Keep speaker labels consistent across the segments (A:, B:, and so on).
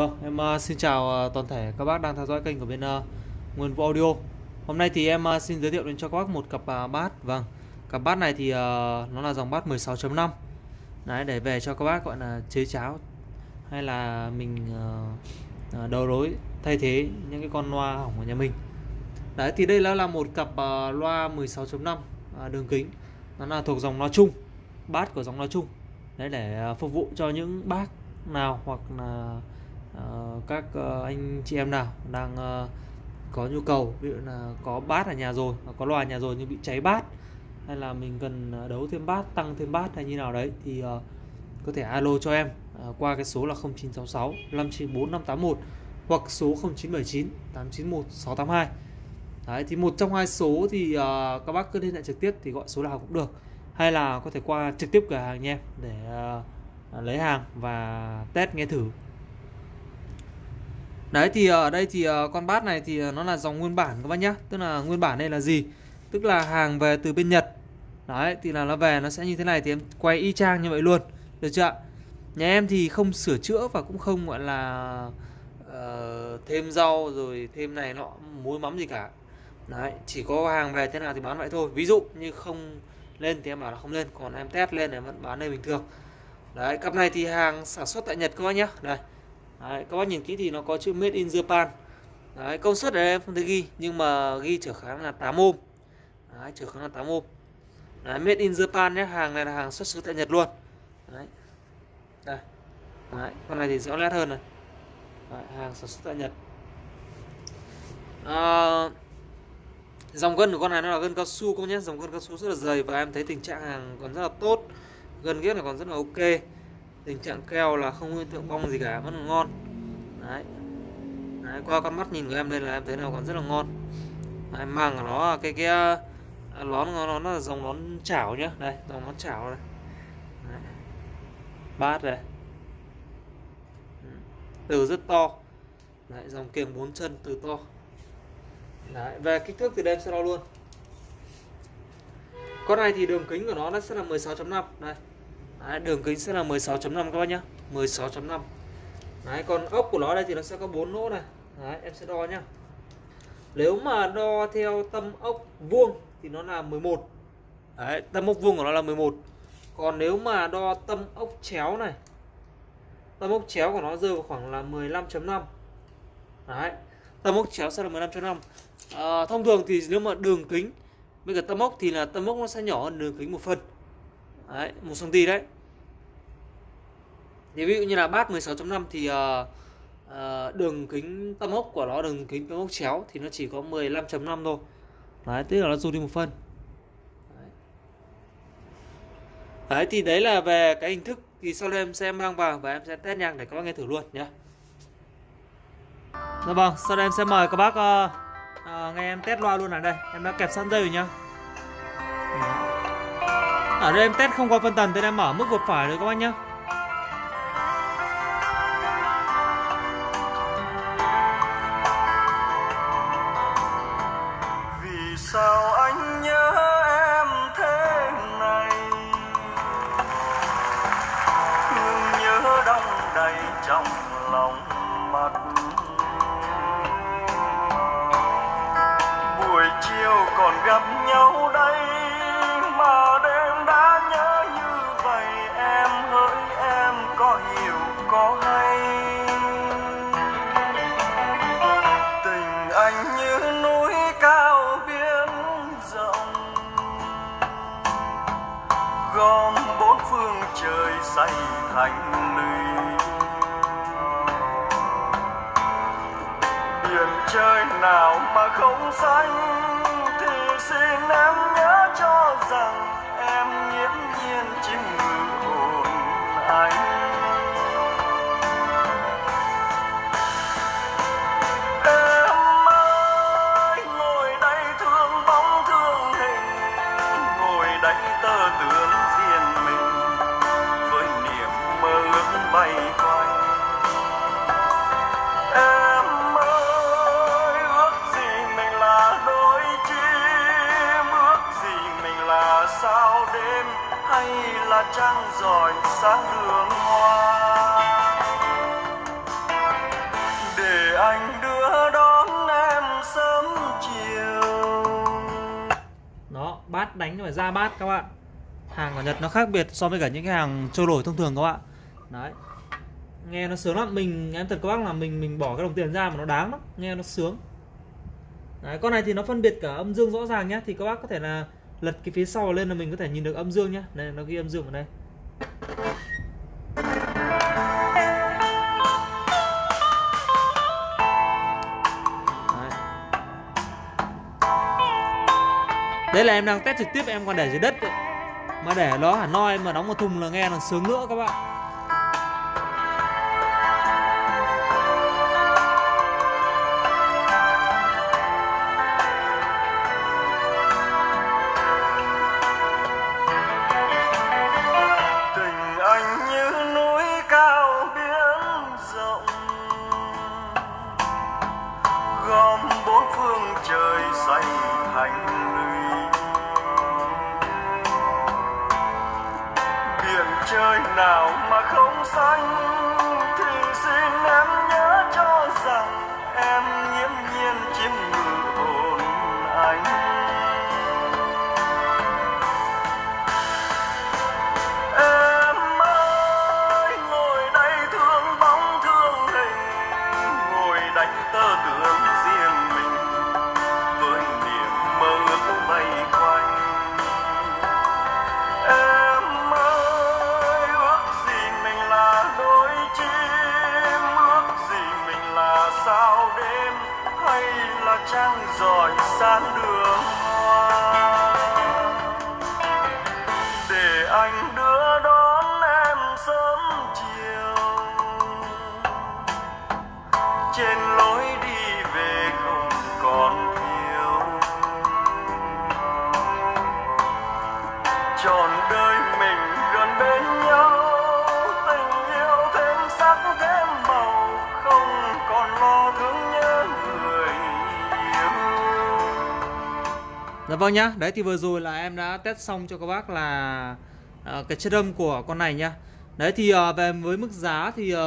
A: Vâng, em uh, xin chào uh, toàn thể các bác đang theo dõi kênh của bên uh, Nguyên Vũ Audio. Hôm nay thì em uh, xin giới thiệu đến cho các bác một cặp uh, bát. Vâng, cặp bát này thì uh, nó là dòng bát 16.5. Đấy để về cho các bác gọi là chế cháo hay là mình uh, đầu đối thay thế những cái con loa hỏng của nhà mình. Đấy thì đây là là một cặp uh, loa 16.5 uh, đường kính. Nó là thuộc dòng loa chung, bát của dòng loa chung. Đấy để uh, phục vụ cho những bác nào hoặc là uh, các uh, anh chị em nào đang uh, có nhu cầu ví dụ là có bát ở nhà rồi có loa nhà rồi nhưng bị cháy bát hay là mình cần đấu thêm bát tăng thêm bát hay như nào đấy thì uh, có thể alo cho em uh, qua cái số là 0966 594 581 hoặc số 0979 891 682 Đấy, thì một trong hai số thì uh, các bác cứ liên hệ trực tiếp thì gọi số nào cũng được hay là có thể qua trực tiếp cửa hàng nha em để uh, lấy hàng và test nghe thử. Đấy thì ờ, ở đây thì ờ, con bát này thì ờ, nó là dòng nguyên bản các bác nhá. Tức là nguyên bản đây là gì? Tức là hàng về từ bên Nhật. Đấy thì là nó về nó sẽ như thế này thì em quay y chang như vậy luôn. Được chưa Nhà em thì không sửa chữa và cũng không gọi là uh, thêm rau rồi thêm này nọ muối mắm gì cả. Đấy chỉ có hàng về thế nào thì bán vậy thôi. Ví dụ như không lên thì em bảo là không lên. Còn em test lên thì em vẫn bán đây bình thường. Đấy cặp này thì hàng sản xuất tại Nhật các bác nhá. Đây. Đấy, các bác nhìn kỹ thì nó có chữ Made in Japan. Đấy, công suất ở đây em không thấy ghi nhưng mà ghi trở kháng là 8 ôm Đấy, trở kháng là 8 ôm Đấy, Made in Japan nhé, hàng này là hàng xuất xứ tại Nhật luôn. Đấy, đây. Đấy, con này thì rõ nét hơn này. Đấy, hàng sản xuất tại Nhật. À, Dòng gân của con này nó là gân cao su các nhé. Dòng gân cao su rất là dày và em thấy tình trạng hàng còn rất là tốt. Gân ghép là còn rất là ok tình trạng keo là không hiện tượng bong gì cả vẫn là ngon. Đấy. đấy qua con mắt nhìn của em đây là em thấy là còn rất là ngon. Đấy, mang của nó cái cái à, lón nó, nó là dòng nón chảo nhá. Đây dòng nón chảo này. Đấy. bát này. Từ rất to. Đấy, dòng kiềng bốn chân từ to. Đấy, về kích thước thì đây em sẽ đo luôn. Con này thì đường kính của nó nó sẽ là 16.5 đây. Đấy, đường kính sẽ là 16.5 các bác nhá. 16.5 Đấy, còn ốc của nó đây thì nó sẽ có 4 lỗ này. Đấy, em sẽ đo nhá. Nếu mà đo theo tâm ốc vuông thì nó là 11 Đấy, tâm ốc vuông của nó là 11 Còn nếu mà đo tâm ốc chéo này Tâm ốc chéo của nó rơi vào khoảng là 15.5 Đấy, tâm ốc chéo sẽ là 15.5 à, Thông thường thì nếu mà đường kính với cả tâm ốc thì là tâm ốc nó sẽ nhỏ hơn đường kính một phần đấy, 1 cm đấy. Thì ví dụ như là bát 16.5 thì uh, uh, đường kính tâm ốc của nó đường kính tâm ốc chéo thì nó chỉ có 15.5 thôi. Đấy tức là nó rút đi một phân. Đấy. đấy thì đấy là về cái hình thức thì sau đây em sẽ mang vào và em sẽ test nhạc để các bác nghe thử luôn nhé Dạ vâng, sau đây em sẽ mời các bác uh, uh, nghe em test loa luôn ở đây Em đã kẹp sẵn dây rồi nhá. Dạ ở đây em test không qua phân tần thì em mở mức vượt phải rồi các bác nhé
B: Vì sao anh nhớ em thế này? Nhưng nhớ đong đầy trong lòng mặt Buổi chiều còn gặp nhau đây. Gom bốn phương trời xây thành lũy biển trời nào mà không xanh thì xin em nhớ cho rằng em nghiễm nhiên chim ngự hồn anh. Em ơi bay quanh. Em ơi, ước gì mình là đôi chim, ước gì mình là sao đêm hay là trăng giỏi sáng đường hoa. Để anh đưa đón em sớm chiều.
A: Đó, bát đánh phải ra bát các bạn. Hàng của Nhật nó khác biệt so với cả những cái hàng trôi nổi thông thường các bạn đấy. Nghe nó sướng lắm. Mình, em thật các bác là mình mình bỏ cái đồng tiền ra mà nó đáng lắm. Nghe nó sướng. Đấy, con này thì nó phân biệt cả âm dương rõ ràng nhé thì các bác có thể là lật cái phía sau lên là mình có thể nhìn được âm dương nhé này nó ghi âm dương ở đây. Đấy. Đây là em đang test trực tiếp em còn để dưới đất ấy. Mà để nó hẳn noi mà đóng một thùng là nghe là sướng nữa các bạn.
B: Trời nào mà không xanh thì xin em nhớ cho rằng em nhiễm nhiên chim ngựa.
A: Dạ vâng nhá, đấy thì vừa rồi là em đã test xong cho các bác là uh, cái chất âm của con này nhá. Đấy thì uh, về với mức giá thì uh,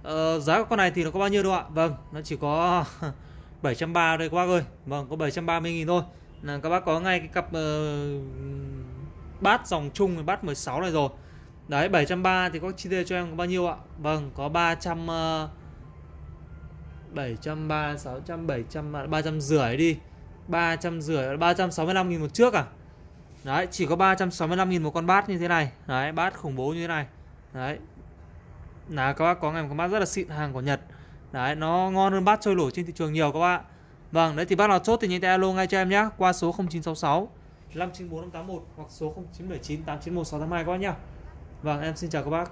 A: uh, giá của con này thì nó có bao nhiêu đâu ạ? Vâng, nó chỉ có 730 đây các bác ơi. Vâng, có 730 nghìn thôi. Là các bác có ngay cái cặp uh, bát dòng chung bát 16 này rồi. Đấy 730 thì có chi tiêu cho em có bao nhiêu ạ? Vâng, có 300 uh, 730 600 700 300 rưỡi đi. 300 rưỡi 365 nghìn một trước à? Đấy, chỉ có 365 nghìn một con bát như thế này. Đấy, bát khủng bố như thế này. Đấy. Là các bác có ngày một con bát rất là xịn, hàng của Nhật. Đấy, nó ngon hơn bát trôi nổi trên thị trường nhiều các bạn. Vâng đấy thì bác nào chốt thì nhanh tay alo ngay cho em nhé Qua số 0966 594 581 hoặc số 0979 891 682 các bác nhá. Vâng em xin chào các bác.